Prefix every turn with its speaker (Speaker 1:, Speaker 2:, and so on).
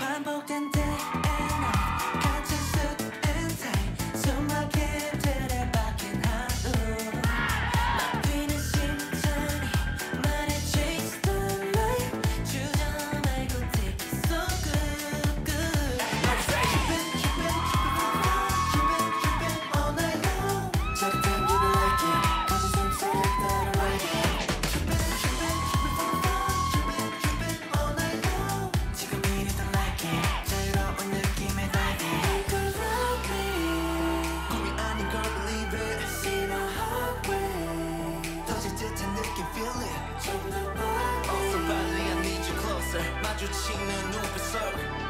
Speaker 1: 반복된 day and night 就请了怒不 serve。